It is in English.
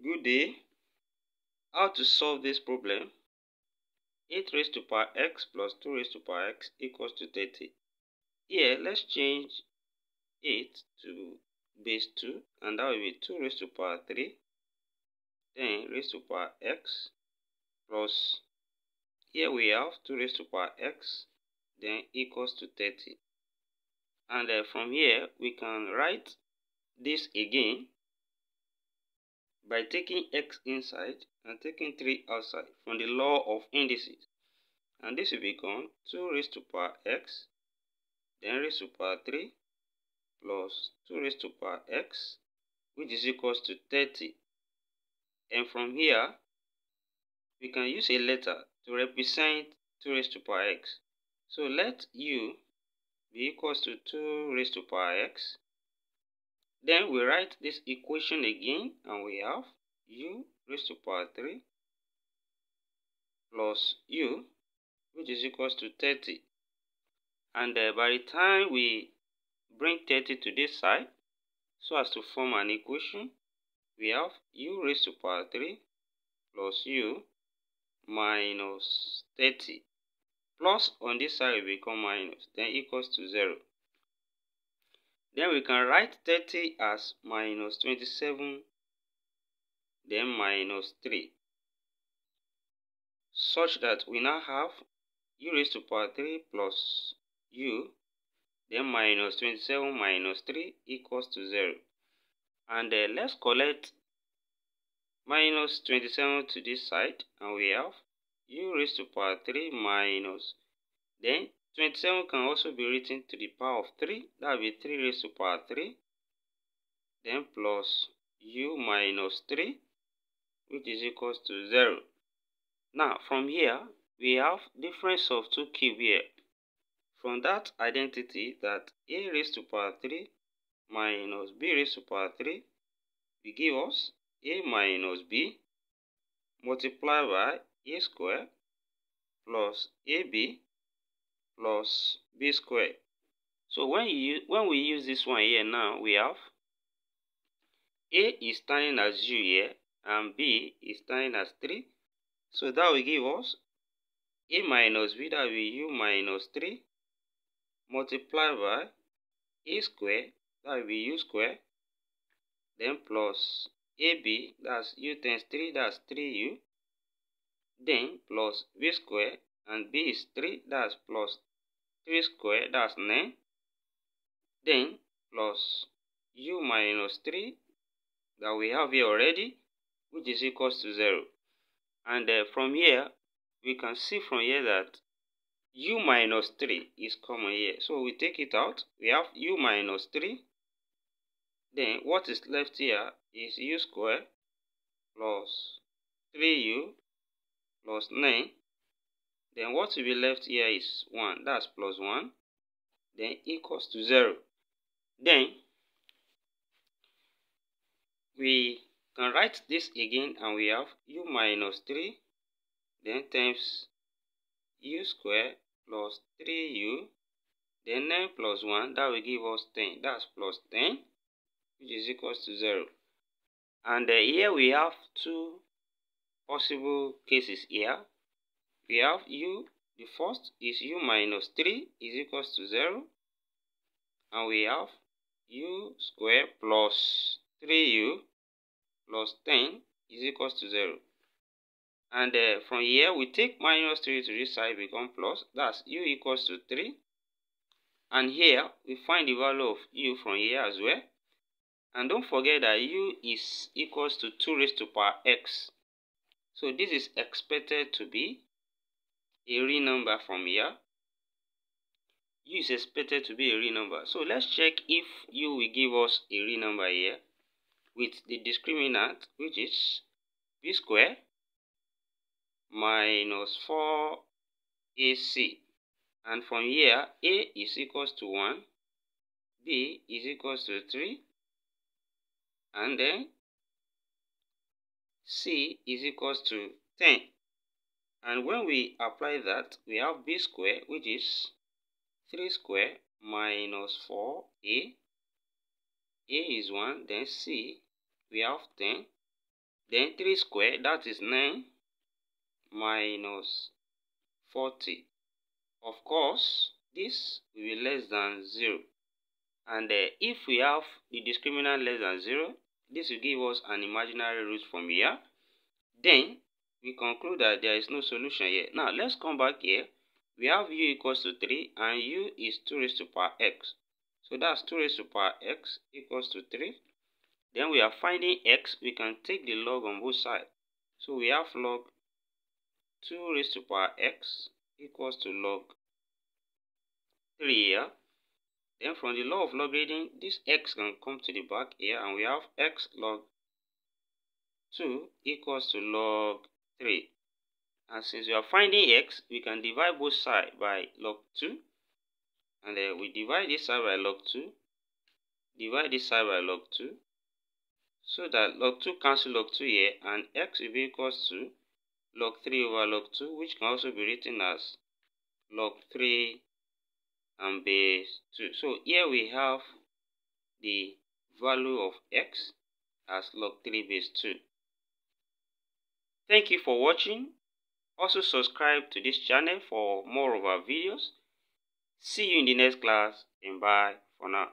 Good day. How to solve this problem? 8 raised to power x plus 2 raised to power x equals to 30. Here, let's change 8 to base 2 and that will be 2 raised to power 3 then raised to power x plus here we have 2 raised to power x then equals to 30 and uh, from here we can write this again by taking x inside and taking 3 outside from the law of indices. And this will become 2 raised to power x, then raised to power 3, plus 2 raised to power x, which is equals to 30. And from here, we can use a letter to represent 2 raised to power x. So let u be equals to 2 raised to power x then we write this equation again and we have u raised to power 3 plus u which is equals to 30. And uh, by the time we bring 30 to this side so as to form an equation, we have u raised to power 3 plus u minus 30 plus on this side will become minus then equals to 0 then we can write 30 as minus 27, then minus 3. Such that we now have u raised to power 3 plus u, then minus 27 minus 3 equals to 0. And uh, let's collect minus 27 to this side, and we have u raised to power 3 minus, then 27 can also be written to the power of 3. That will be 3 raised to power 3. Then plus u minus 3, which is equals to 0. Now, from here, we have difference of 2 cube here. From that identity that a raised to power 3 minus b raised to power 3 will give us a minus b multiplied by a square plus ab plus b squared. So when you when we use this one here now, we have a is standing as u here and b is standing as 3. So that will give us a minus b that will be u minus 3 multiplied by a square that will be u square then plus ab that's u times 3 that's 3u then plus b square and b is 3 that's plus 3 square, that's 9. Then plus u minus 3 that we have here already, which is equals to 0. And uh, from here, we can see from here that u minus 3 is common here. So we take it out. We have u minus 3. Then what is left here is u square plus 3u plus 9 then what will be left here is 1. That's plus 1. Then equals to 0. Then we can write this again and we have u minus 3 then times u square plus 3u then 9 plus 1 that will give us 10 that's plus 10 which is equals to 0 and uh, here we have two possible cases here we have u, the first is u minus 3 is equals to 0. And we have u square plus 3u plus 10 is equals to 0. And uh, from here, we take minus 3 to this side, become plus. That's u equals to 3. And here, we find the value of u from here as well. And don't forget that u is equals to 2 raised to power x. So this is expected to be a real number from here. U is expected to be a real number. So let's check if u will give us a real number here with the discriminant which is b square minus 4ac and from here a is equals to 1 b is equals to 3 and then c is equals to 10 and when we apply that, we have b square, which is 3 square minus 4a. a is 1, then c, we have 10, Then 3 square, that is 9 minus 40. Of course, this will be less than 0. And uh, if we have the discriminant less than 0, this will give us an imaginary root from here. Then, we conclude that there is no solution here. Now, let's come back here. We have u equals to 3 and u is 2 raised to power x. So that's 2 raised to power x equals to 3. Then we are finding x. We can take the log on both sides. So we have log 2 raised to power x equals to log 3 here. Then from the law of logarithm, this x can come to the back here and we have x log 2 equals to log 3. And since we are finding x, we can divide both sides by log 2. And then we divide this side by log 2. Divide this side by log 2. So that log 2 cancel log 2 here and x will be equals to log 3 over log 2 which can also be written as log 3 and base 2. So here we have the value of x as log 3 base 2. Thank you for watching. Also subscribe to this channel for more of our videos. See you in the next class and bye for now.